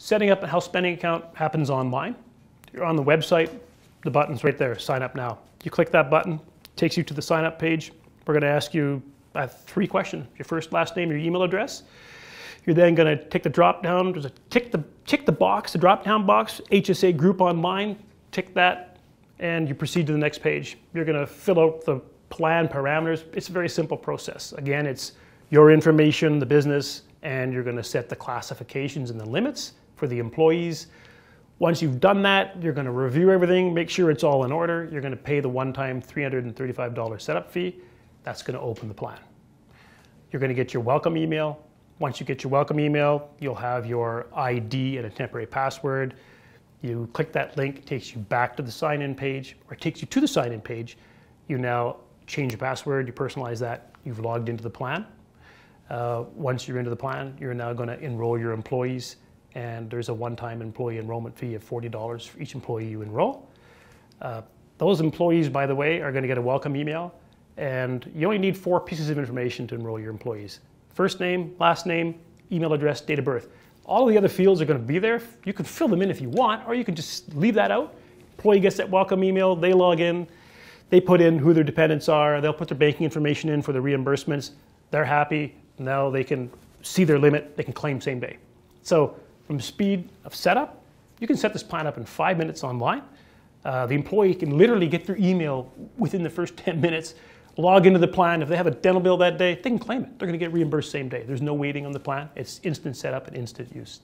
Setting up a health spending account happens online. You're on the website, the button's right there, sign up now. You click that button, takes you to the sign up page. We're going to ask you uh, three questions your first, last name, your email address. You're then going to take the drop down, there's a tick the, tick the box, the drop down box, HSA group online, tick that, and you proceed to the next page. You're going to fill out the plan parameters. It's a very simple process. Again, it's your information, the business, and you're going to set the classifications and the limits for the employees. Once you've done that, you're going to review everything, make sure it's all in order. You're going to pay the one time $335 setup fee. That's going to open the plan. You're going to get your welcome email. Once you get your welcome email, you'll have your ID and a temporary password. You click that link, it takes you back to the sign in page, or it takes you to the sign in page. You now change your password, you personalize that, you've logged into the plan. Uh, once you're into the plan, you're now going to enroll your employees, and there's a one time employee enrollment fee of $40 for each employee you enroll. Uh, those employees, by the way, are going to get a welcome email, and you only need four pieces of information to enroll your employees first name, last name, email address, date of birth. All of the other fields are going to be there. You can fill them in if you want, or you can just leave that out. Employee gets that welcome email, they log in, they put in who their dependents are, they'll put their banking information in for the reimbursements. They're happy. Now they can see their limit, they can claim same day. So, from speed of setup, you can set this plan up in five minutes online. Uh, the employee can literally get their email within the first 10 minutes log into the plan. If they have a dental bill that day, they can claim it. They're going to get reimbursed same day. There's no waiting on the plan. It's instant setup and instant use.